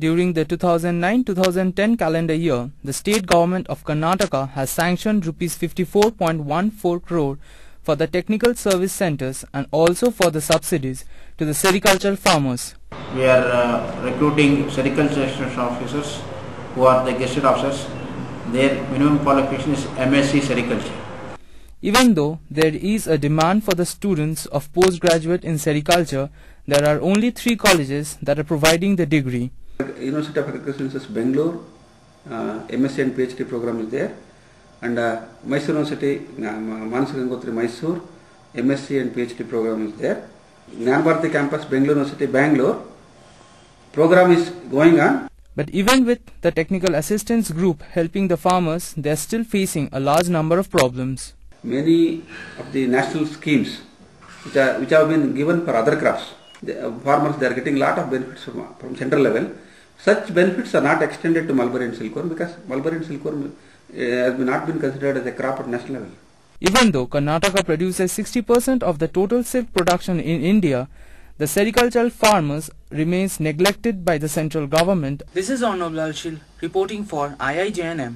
During the 2009-2010 calendar year, the state government of Karnataka has sanctioned rupees 54.14 crore for the technical service centers and also for the subsidies to the sericultural farmers. We are uh, recruiting sericulture officers who are the gazetted officers. Their minimum qualification is MSc sericulture. Even though there is a demand for the students of postgraduate in sericulture, there are only three colleges that are providing the degree. University of Agricultural Sciences Bangalore, uh, MSc and PhD program is there, and uh, Mysore University, uh, Gangotri Mysore, MSc and PhD program is there. Jnana campus, Bangalore University, Bangalore, program is going on. But even with the technical assistance group helping the farmers, they are still facing a large number of problems. Many of the national schemes which, are, which have been given for other crops, the uh, farmers they are getting lot of benefits from, from central level. Such benefits are not extended to mulberry and silkworm because mulberry and silkworm uh, has not been considered as a crop at national level. Even though Karnataka produces 60% of the total silk production in India, the sericultural farmers remains neglected by the central government. This is Arnab Lall Seal reporting for IIJNM.